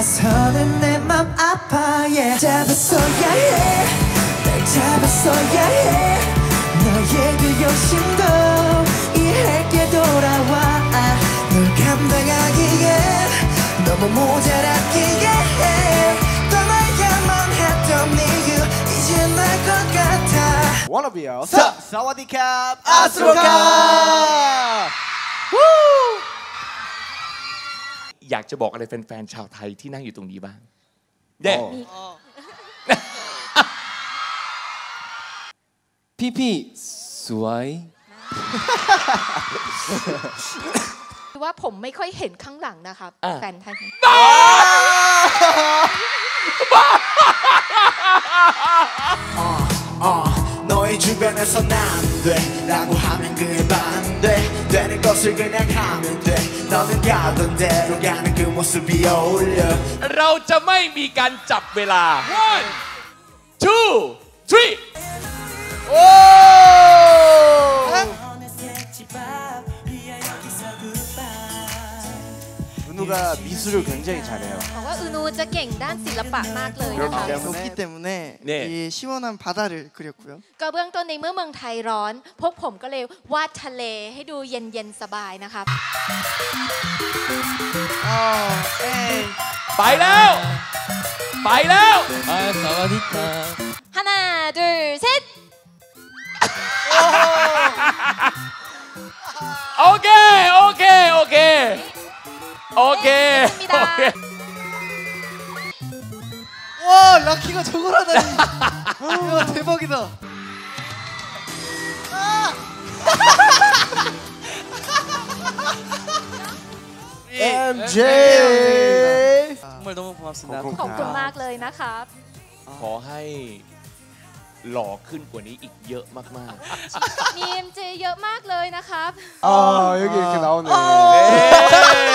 돌아서는 내 맘 아파 yeah 잡았어야 해 날 잡았어야 해. 너의 그 욕심도 이해할게 돌아와. 널 감당하기엔 너무 모자랐기에 떠나야만 했던 이유 이제 날것 같아. 워너비요. 사- 사와디캅. 아스로카! อยากจะบอกอะไรแฟนๆชาวไทยที่นั่งอยู่ตรงนี้บ้างเด้พี่พี่สวยคือว่าผมไม่ค่อยเห็นข้างหลังนะคะแฟนไทยบ้า 주변에선 안돼 라고 하면 그게 반대 되는 것을 그냥 하면 돼 너는 가던 대로 가는 그 모습이 어울려 เราจะไม่มีการจับเวลา one two 은우가 미술을 굉장히 잘해요. บอกว่าอูนูจะเก่งด้านศิลปะมากเลยนะคะ 그렇기 덥기 때문에 때문에 네. 이 시원한 바다를 그렸고요. ก็เบื้องต้นในเมื่อเมืองไทยร้อน พวกผมก็เลยวาดทะเลให้ดูเย็นๆสบายนะครับ 어, 에이. ไปแล้ว ไปแล้ว 아 사와디카 ฮานาดูเซต โอเค โอเค โอเค โอเค มิดา โอเค 와 라키가 저걸 하다니. 와 대박이다. MJ. 정말 너무 고맙습니다. ขอบคุณมากเลยนะครับ ขอให้หล่อขึ้นกว่านี้อีกเยอะมาก มีเอ็มเจเยอะมากเลยนะครับ 아 여기 이렇게 나오네. 내 것만 같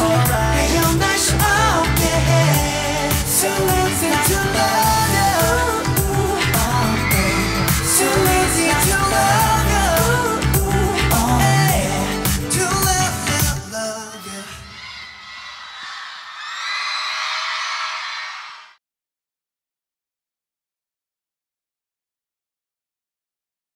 alright.